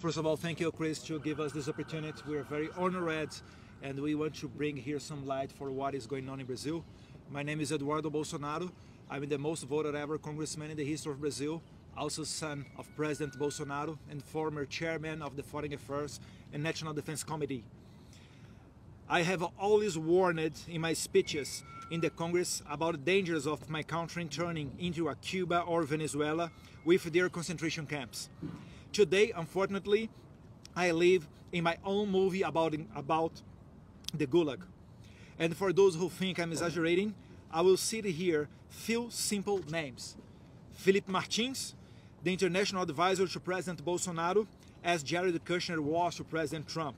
First of all, thank you, Chris, to give us this opportunity. We are very honored and we want to bring here some light for what is going on in Brazil. My name is Eduardo Bolsonaro. I'm the most voted ever congressman in the history of Brazil, also son of President Bolsonaro and former chairman of the Foreign Affairs and National Defense Committee. I have always warned in my speeches in the Congress about the dangers of my country turning into a Cuba or Venezuela with their concentration camps. Today, unfortunately, I live in my own movie about, about the Gulag. And for those who think I'm exaggerating, I will cite here few simple names. Filipe Martins, the international advisor to President Bolsonaro, as Jared Kushner was to President Trump.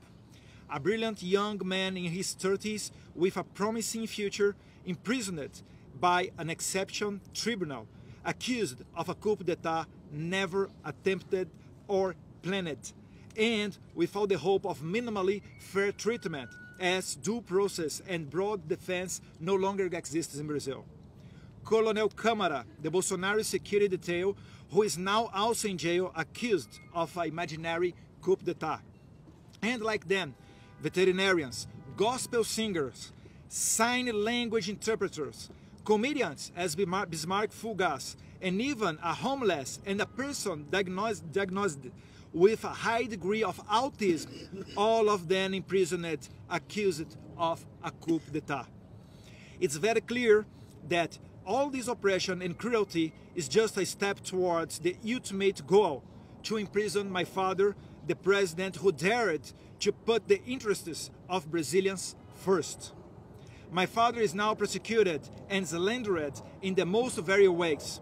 A brilliant young man in his 30s with a promising future imprisoned by an exception tribunal, accused of a coup d'etat never attempted or planet, and without the hope of minimally fair treatment as due process and broad defense no longer exists in Brazil. Colonel Câmara, the Bolsonaro security detail, who is now also in jail accused of an imaginary coup d'etat. And like them, veterinarians, gospel singers, sign language interpreters, comedians as Bismark Fugazza, and even a homeless and a person diagnosed, diagnosed with a high degree of autism, all of them imprisoned, accused of a coup d'etat. It's very clear that all this oppression and cruelty is just a step towards the ultimate goal to imprison my father, the president who dared to put the interests of Brazilians first. My father is now persecuted and slandered in the most various ways.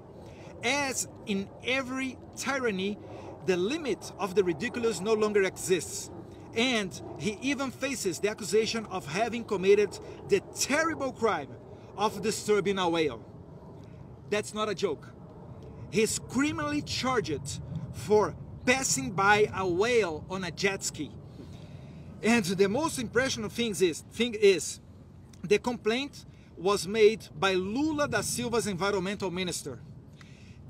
As in every tyranny, the limit of the ridiculous no longer exists. And he even faces the accusation of having committed the terrible crime of disturbing a whale. That's not a joke. He's criminally charged for passing by a whale on a jet ski. And the most impressionable thing is, thing is the complaint was made by Lula da Silva's environmental minister.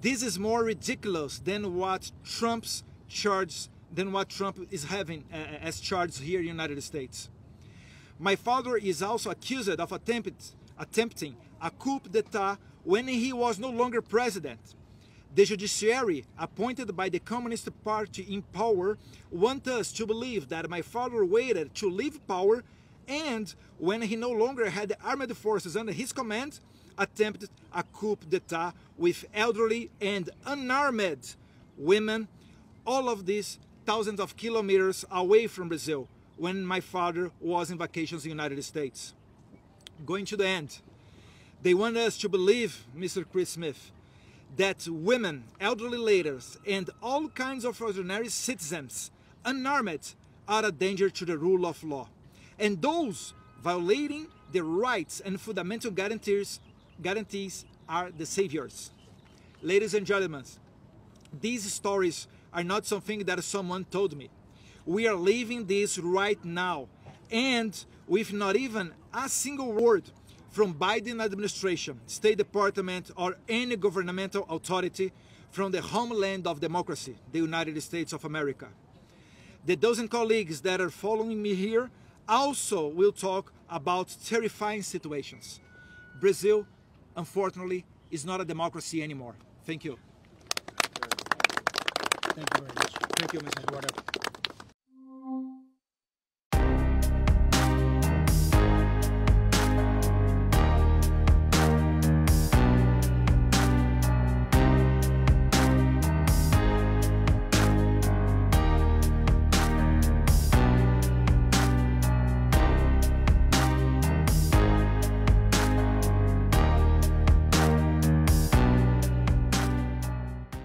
This is more ridiculous than what Trump's charge, than what Trump is having uh, as charged here in the United States. My father is also accused of attempt, attempting a coup d'etat when he was no longer president. The judiciary, appointed by the Communist Party in power, want us to believe that my father waited to leave power and when he no longer had the armed forces under his command, attempted a coup d'etat with elderly and unarmed women, all of these thousands of kilometers away from Brazil when my father was in vacations in the United States. Going to the end, they want us to believe, Mr. Chris Smith, that women, elderly ladies, and all kinds of ordinary citizens, unarmed, are a danger to the rule of law. And those violating the rights and fundamental guarantees guarantees are the saviors. Ladies and gentlemen, these stories are not something that someone told me. We are living this right now and with not even a single word from Biden administration, State Department or any governmental authority from the homeland of democracy, the United States of America. The dozen colleagues that are following me here also will talk about terrifying situations. Brazil unfortunately, is not a democracy anymore. Thank you. Thank you very much. Thank you, Mr. Eduardo.